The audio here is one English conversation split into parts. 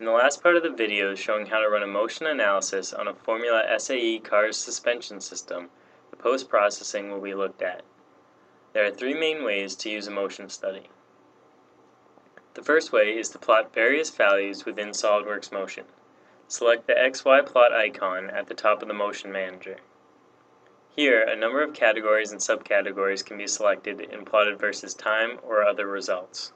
In the last part of the video showing how to run a motion analysis on a Formula SAE CARS suspension system, the post-processing will be looked at. There are three main ways to use a motion study. The first way is to plot various values within SOLIDWORKS Motion. Select the XY plot icon at the top of the Motion Manager. Here, a number of categories and subcategories can be selected and plotted versus time or other results.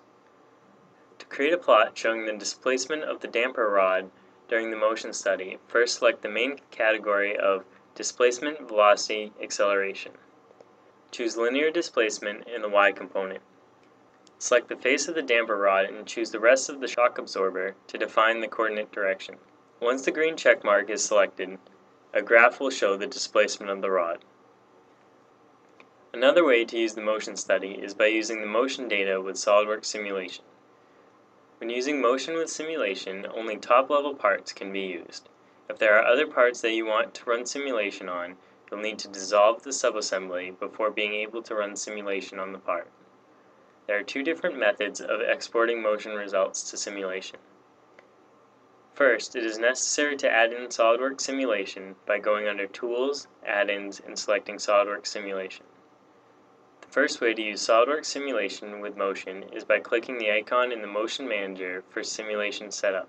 To create a plot showing the displacement of the damper rod during the motion study, first select the main category of Displacement, Velocity, Acceleration. Choose Linear Displacement in the Y component. Select the face of the damper rod and choose the rest of the shock absorber to define the coordinate direction. Once the green check mark is selected, a graph will show the displacement of the rod. Another way to use the motion study is by using the motion data with SOLIDWORKS simulation. When using motion with simulation, only top-level parts can be used. If there are other parts that you want to run simulation on, you'll need to dissolve the subassembly before being able to run simulation on the part. There are two different methods of exporting motion results to simulation. First, it is necessary to add in SOLIDWORKS Simulation by going under Tools, Add-ins, and selecting SOLIDWORKS Simulation. The first way to use SOLIDWORKS Simulation with Motion is by clicking the icon in the Motion Manager for Simulation Setup.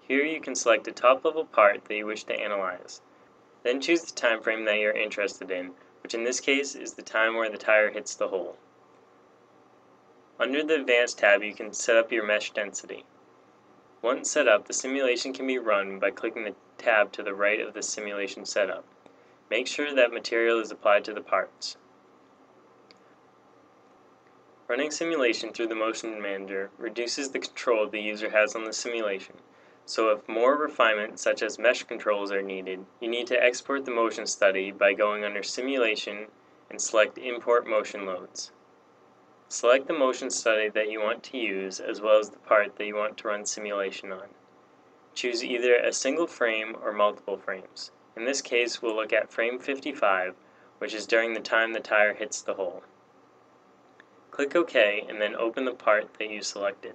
Here you can select a top-level part that you wish to analyze. Then choose the time frame that you're interested in, which in this case is the time where the tire hits the hole. Under the Advanced tab you can set up your mesh density. Once set up, the simulation can be run by clicking the tab to the right of the simulation setup. Make sure that material is applied to the parts. Running simulation through the Motion Manager reduces the control the user has on the simulation, so if more refinement such as mesh controls are needed, you need to export the motion study by going under Simulation and select Import Motion Loads. Select the motion study that you want to use as well as the part that you want to run simulation on. Choose either a single frame or multiple frames. In this case we'll look at frame 55, which is during the time the tire hits the hole. Click OK and then open the part that you selected.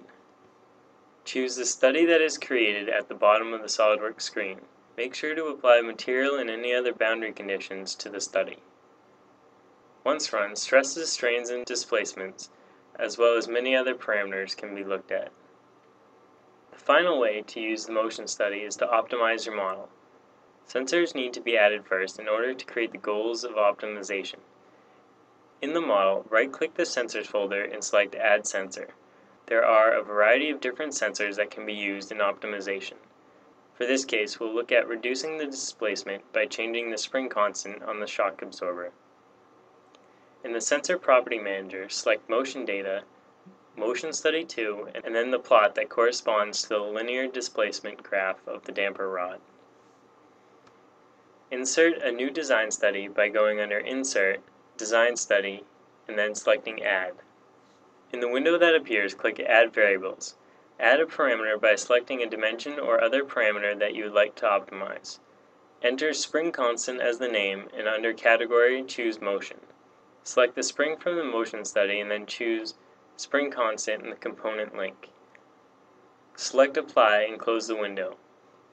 Choose the study that is created at the bottom of the SOLIDWORKS screen. Make sure to apply material and any other boundary conditions to the study. Once run, stresses, strains, and displacements, as well as many other parameters can be looked at. The final way to use the motion study is to optimize your model. Sensors need to be added first in order to create the goals of optimization. In the model, right-click the Sensors folder and select Add Sensor. There are a variety of different sensors that can be used in optimization. For this case, we'll look at reducing the displacement by changing the spring constant on the shock absorber. In the Sensor Property Manager, select Motion Data, Motion Study 2, and then the plot that corresponds to the linear displacement graph of the damper rod. Insert a new design study by going under Insert, Design Study, and then selecting Add. In the window that appears, click Add Variables. Add a parameter by selecting a dimension or other parameter that you would like to optimize. Enter Spring Constant as the name, and under Category, choose Motion. Select the spring from the motion study and then choose Spring Constant in the component link. Select Apply and close the window.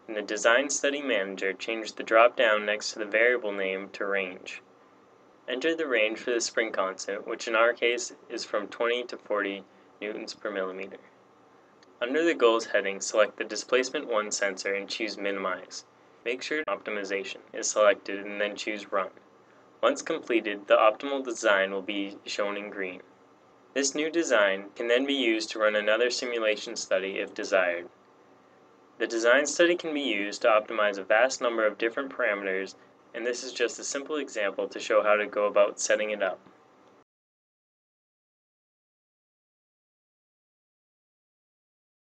In the Design Study Manager, change the drop-down next to the variable name to Range. Enter the range for the spring constant, which in our case is from 20 to 40 newtons per millimeter. Under the Goals heading, select the Displacement 1 sensor and choose Minimize. Make sure Optimization is selected and then choose Run. Once completed, the optimal design will be shown in green. This new design can then be used to run another simulation study if desired. The design study can be used to optimize a vast number of different parameters and this is just a simple example to show how to go about setting it up.